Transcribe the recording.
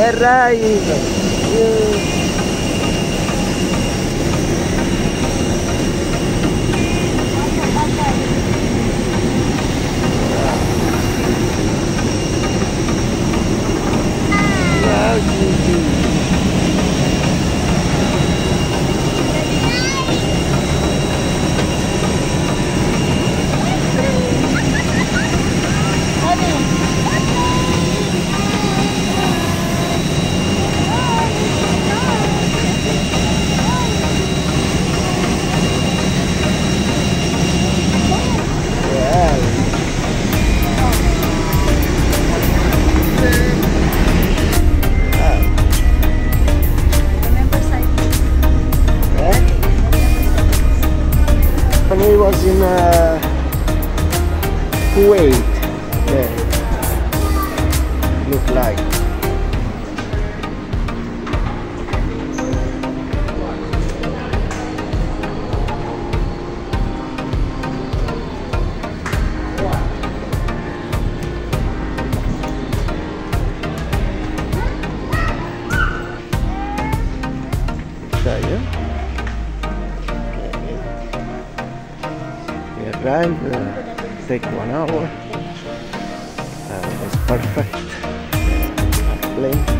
É raiva. Was in uh, Kuwait, yeah, look like. We uh, take one hour. Uh, it was perfect. Plane.